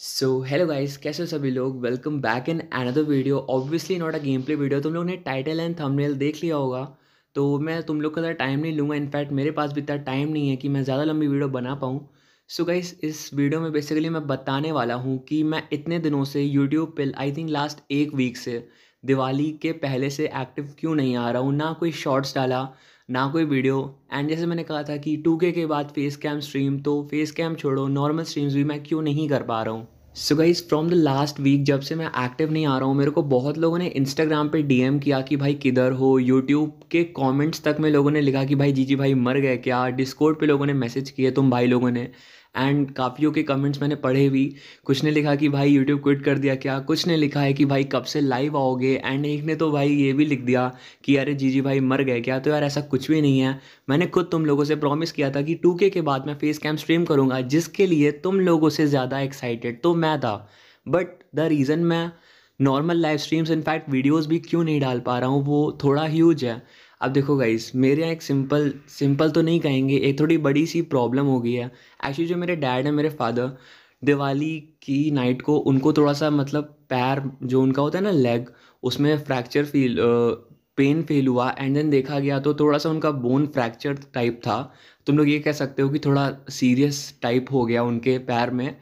So hello guys कैसे हो सभी लोग? Welcome back in another video obviously not a game play video तुम लोगों ने टाइटल एंड थंबनेल देख लिया होगा तो मैं तुम लोग का ज़्यादा टाइम नहीं लूँगा. इनफैक्ट मेरे पास भी इतना टाइम नहीं है कि मैं ज़्यादा लंबी वीडियो बना पाऊँ. सो गाइस इस वीडियो में बेसिकली मैं बताने वाला हूँ कि मैं इतने दिनों से यूट्यूब पर आई थिंक लास्ट एक वीक से दिवाली के पहले से एक्टिव क्यों नहीं आ रहा हूँ? ना कोई शॉर्ट्स डाला ना कोई वीडियो। एंड जैसे मैंने कहा था कि टू के बाद फेस कैम स्ट्रीम तो फेस कैम छोड़ो नॉर्मल स्ट्रीम्स भी मैं क्यों नहीं कर पा रहा हूँ? So guys from the last week जब से मैं एक्टिव नहीं आ रहा हूँ, मेरे को बहुत लोगों ने इंस्टाग्राम पे डीएम किया कि भाई किधर हो? यूट्यूब के कमेंट्स तक में लोगों ने लिखा कि भाई जी जी भाई मर गए क्या? डिस्कोड पे लोगों ने मैसेज किए, तुम भाई लोगों ने। एंड काफ़ियों के कमेंट्स मैंने पढ़े भी। कुछ ने लिखा कि, भाई यूट्यूब क्विट कर दिया क्या? कुछ ने लिखा है कि, भाई, कब से लाइव आओगे? एंड एक ने तो भाई ये भी लिख दिया कि, अरे जी जी भाई मर गए क्या? तो यार ऐसा कुछ भी नहीं है। मैंने खुद तुम लोगों से प्रॉमिस किया था कि टू के बाद मैं फेस कैम स्ट्रीम करूँगा, जिसके लिए तुम लोगों से ज़्यादा एक्साइटेड तो मैं था। बट द रीज़न मैं normal live streams in fact videos भी क्यों नहीं डाल पा रहा हूँ, वो थोड़ा ह्यूज है। अब देखो गाइस मेरे यहाँ एक सिंपल सिंपल तो नहीं कहेंगे, एक थोड़ी बड़ी सी प्रॉब्लम हो गई है। एक्चुअली जो मेरे डैड है, मेरे फादर दिवाली की नाइट को उनको थोड़ा सा मतलब पैर, जो उनका होता है ना लेग उसमें फ्रैक्चर फील पेन फील हुआ। एंड देन देखा गया तो थोड़ा सा उनका बोन फ्रैक्चर टाइप था। तुम लोग ये कह सकते हो कि थोड़ा सीरियस टाइप हो गया उनके पैर में।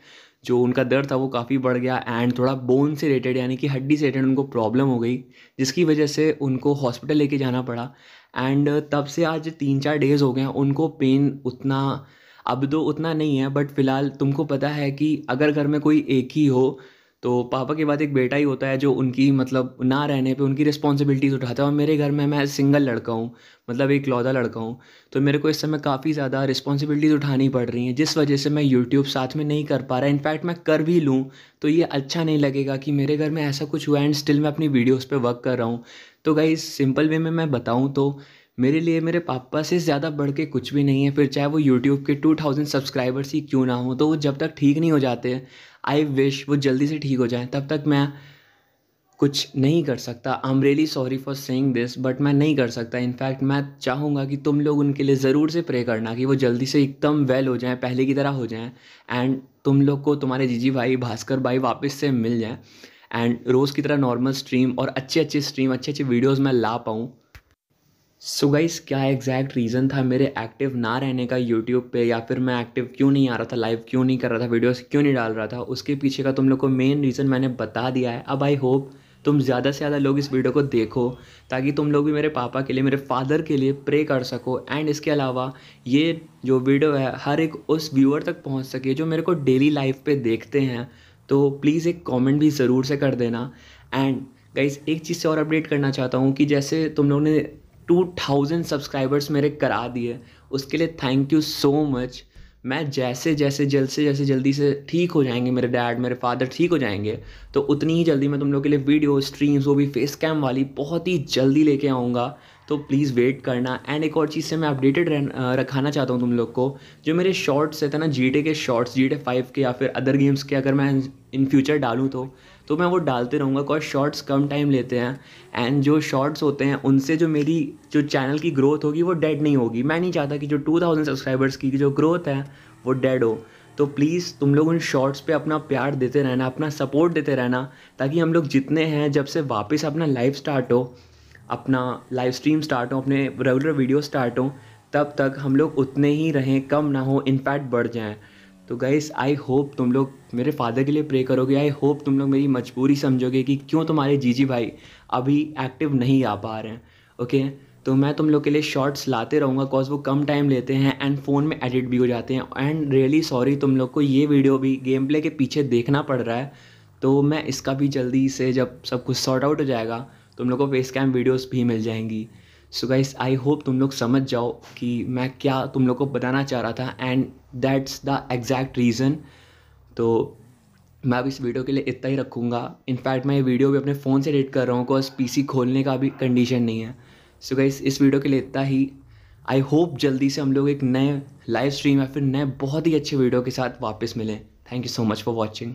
जो उनका दर्द था वो काफ़ी बढ़ गया एंड थोड़ा बोन से रिलेटेड यानी कि हड्डी से रिलेटेड उनको प्रॉब्लम हो गई, जिसकी वजह से उनको हॉस्पिटल लेके जाना पड़ा एंड तब से आज तीन चार डेज़ हो गए हैं, उनको पेन उतना, अब तो उतना नहीं है बट फ़िलहाल तुमको पता है कि अगर घर में कोई एक ही हो तो पापा के बाद एक बेटा ही होता है जो उनकी मतलब ना रहने पे उनकी रिस्पॉन्सिबिलिटीज़ उठाता है और मेरे घर में मैं सिंगल लड़का हूँ मतलब एक लौदा लड़का हूँ तो मेरे को इस समय काफ़ी ज़्यादा रिस्पॉन्सिबिलिटीज़ उठानी पड़ रही हैं, जिस वजह से मैं यूट्यूब साथ में नहीं कर पा रहा। इनफैक्ट मैं कर भी लूँ तो ये अच्छा नहीं लगेगा कि मेरे घर में ऐसा कुछ हुआ एंड स्टिल मैं अपनी वीडियोज़ पर वर्क कर रहा हूँ। तो गाई सिंपल वे में मैं बताऊँ तो मेरे लिए मेरे पापा से ज़्यादा बढ़ के कुछ भी नहीं है, फिर चाहे वो यूट्यूब के टू थाउज़ेंड सब्सक्राइबर्स ही क्यों ना हो तो वो जब तक ठीक नहीं हो जाते आई विश वो जल्दी से ठीक हो जाए, तब तक मैं कुछ नहीं कर सकता। I am really sorry for saying this but मैं नहीं कर सकता। इनफैक्ट मैं चाहूँगा कि तुम लोग उनके लिए ज़रूर से प्रे करना, कि वो जल्दी से एकदम वेल हो जाएँ, पहले की तरह हो जाएँ एंड तुम लोग को तुम्हारे जीजी भाई, भास्कर भाई वापस से मिल जाएँ एंड रोज़ की तरह नॉर्मल स्ट्रीम और अच्छे अच्छे स्ट्रीम अच्छे अच्छे वीडियोज़ मैं ला पाऊँ। सो so गाइस क्या एग्जैक्ट रीज़न था मेरे एक्टिव ना रहने का यूट्यूब पे? या फिर मैं एक्टिव क्यों नहीं आ रहा था? लाइव क्यों नहीं कर रहा था? वीडियोस क्यों नहीं डाल रहा था? उसके पीछे का तुम लोग को मेन रीज़न मैंने बता दिया है। अब आई होप तुम ज़्यादा से ज़्यादा लोग इस वीडियो को देखो, ताकि तुम लोग भी मेरे पापा के लिए, मेरे फादर के लिए प्रे कर सको। एंड इसके अलावा ये जो वीडियो है, हर एक उस व्यूअर तक पहुँच सके जो मेरे को डेली लाइफ पर देखते हैं। तो प्लीज़ एक कॉमेंट भी ज़रूर से कर देना। एंड गाइस एक चीज़ से और अपडेट करना चाहता हूँ कि जैसे तुम लोग ने टू थाउज़ेंड सब्सक्राइबर्स मेरे करा दिए। उसके लिए थैंक यू सो मच मैं जैसे जैसे जल्द से जैसे जल्दी से ठीक हो जाएँगे मेरे डैड मेरे फादर ठीक हो जाएँगे तो उतनी ही जल्दी मैं तुम लोग के लिए वीडियो स्ट्रीम्स वो भी फेस कैम वाली बहुत ही जल्दी लेके आऊँगा। तो प्लीज़ वेट करना। एंड एक और चीज़ से मैं अपडेटेड रखाना चाहता हूँ तुम लोग को, जो मेरे शॉर्ट्स रहते हैं ना जी के शॉर्ट्स जी फाइव के या फिर अदर गेम्स के अगर मैं इन फ्यूचर डालूँ तो तो मैं वो डालते रहूँगा। बिकॉज़ शॉर्ट्स कम टाइम लेते हैं। एंड जो शॉर्ट्स होते हैं, उनसे जो मेरी, जो चैनल की ग्रोथ होगी, वो डेड नहीं होगी। मैं नहीं चाहता कि जो टू थाउज़ेंड सब्सक्राइबर्स की जो ग्रोथ है, वो डेड हो। तो प्लीज़ तुम लोग उन शॉर्ट्स पे अपना प्यार देते रहना, अपना सपोर्ट देते रहना, ताकि हम लोग जितने हैं, जब से वापस अपना लाइफ स्टार्ट हो अपना लाइव स्ट्रीम स्टार्ट हो, अपने रेगुलर वीडियो स्टार्ट हो, तब तक हम लोग उतने ही रहें, कम ना हो इनफैक्ट बढ़ जाएँ। तो गाइस आई होप तुम लोग मेरे फादर के लिए प्रे करोगे। आई होप तुम लोग मेरी मजबूरी समझोगे कि क्यों तुम्हारे जीजी भाई अभी एक्टिव नहीं आ पा रहे हैं। ओके तो मैं तुम लोग के लिए शॉर्ट्स लाते रहूँगा कॉज वो कम टाइम लेते हैं एंड फ़ोन में एडिट भी हो जाते हैं। एंड रियली सॉरी तुम लोग को, ये वीडियो भी गेम प्ले के पीछे देखना पड़ रहा है। तो मैं इसका भी जल्दी से जब सब कुछ सॉर्ट आउट हो जाएगा तुम लोग को फेस कैम वीडियोज़ भी मिल जाएँगी। सो गाइस आई होप तुम लोग समझ जाओ कि मैं क्या तुम लोग को बताना चाह रहा था and that's the exact reason तो मैं अब इस वीडियो के लिए इतना ही रखूँगा। इनफैक्ट मैं ये वीडियो भी अपने फ़ोन से एडिट कर रहा हूँ बिकॉज़ पीसी खोलने का भी कंडीशन नहीं है। सो so गाइस इस वीडियो के लिए इतना ही। आई होप जल्दी से हम लोग एक नए लाइव स्ट्रीम या फिर नए बहुत ही अच्छे वीडियो के साथ वापस मिलें। Thank you so much for watching